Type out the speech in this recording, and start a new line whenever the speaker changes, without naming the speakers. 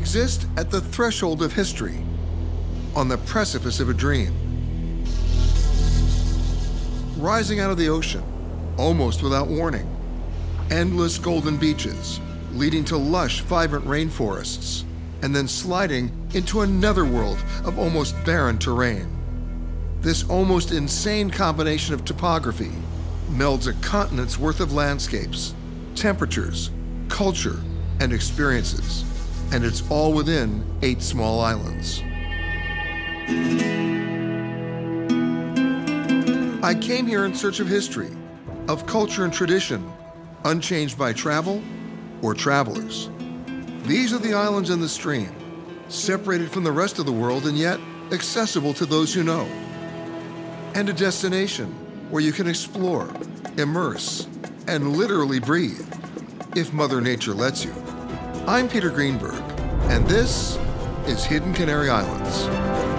exist at the threshold of history, on the precipice of a dream. Rising out of the ocean, almost without warning. Endless golden beaches, leading to lush, vibrant rainforests, and then sliding into another world of almost barren terrain. This almost insane combination of topography melds a continent's worth of landscapes, temperatures, culture, and experiences, and it's all within eight small islands. I came here in search of history, of culture and tradition, unchanged by travel or travelers. These are the islands in the stream, separated from the rest of the world and yet accessible to those who know. And a destination where you can explore, immerse, and literally breathe, if Mother Nature lets you. I'm Peter Greenberg, and this is Hidden Canary Islands.